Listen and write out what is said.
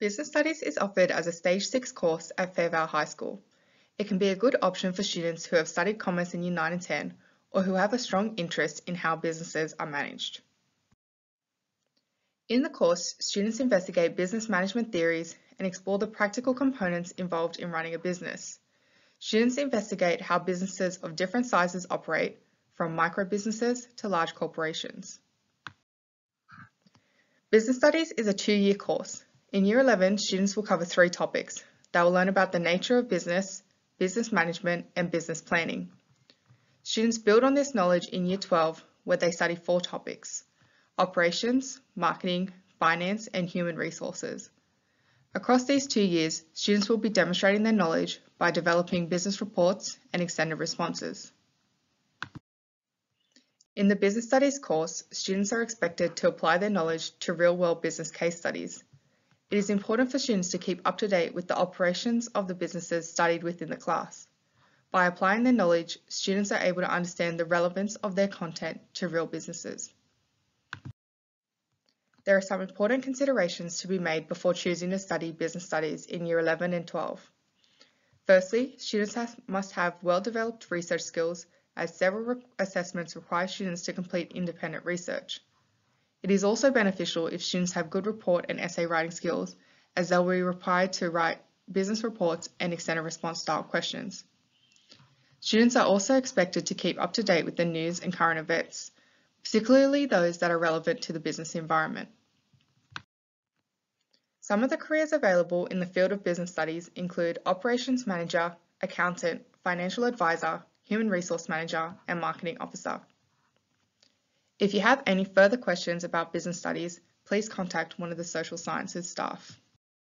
Business Studies is offered as a Stage 6 course at Fairvale High School. It can be a good option for students who have studied commerce in Year 9 and 10 or who have a strong interest in how businesses are managed. In the course, students investigate business management theories and explore the practical components involved in running a business. Students investigate how businesses of different sizes operate, from micro businesses to large corporations. Business Studies is a two-year course. In Year 11, students will cover three topics. They will learn about the nature of business, business management, and business planning. Students build on this knowledge in Year 12, where they study four topics, operations, marketing, finance, and human resources. Across these two years, students will be demonstrating their knowledge by developing business reports and extended responses. In the Business Studies course, students are expected to apply their knowledge to real-world business case studies it is important for students to keep up to date with the operations of the businesses studied within the class. By applying their knowledge, students are able to understand the relevance of their content to real businesses. There are some important considerations to be made before choosing to study business studies in Year 11 and 12. Firstly, students have, must have well-developed research skills as several re assessments require students to complete independent research. It is also beneficial if students have good report and essay writing skills, as they'll be required to write business reports and extended response style questions. Students are also expected to keep up to date with the news and current events, particularly those that are relevant to the business environment. Some of the careers available in the field of business studies include operations manager, accountant, financial advisor, human resource manager, and marketing officer. If you have any further questions about business studies, please contact one of the social sciences staff.